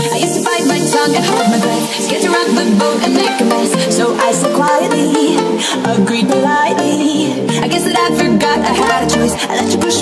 I used to bite my tongue and hold my breath Scared to rock the boat and make a mess. So I said quietly, agreed politely I guess that I forgot I had a choice. I let you push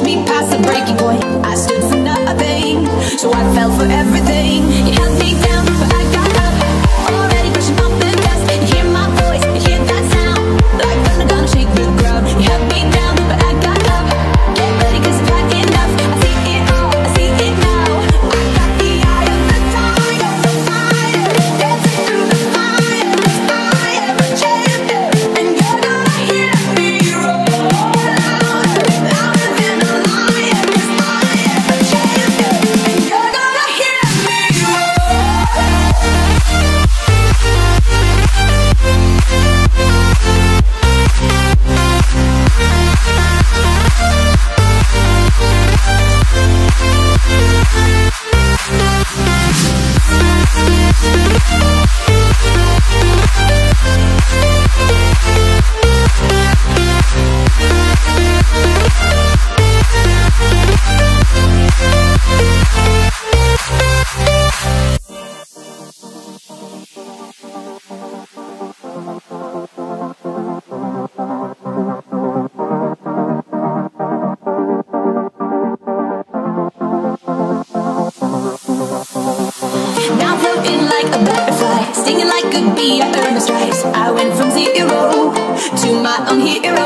Floating like a butterfly, stinging like a bee. I earned my stripes. I went from zero to my own hero.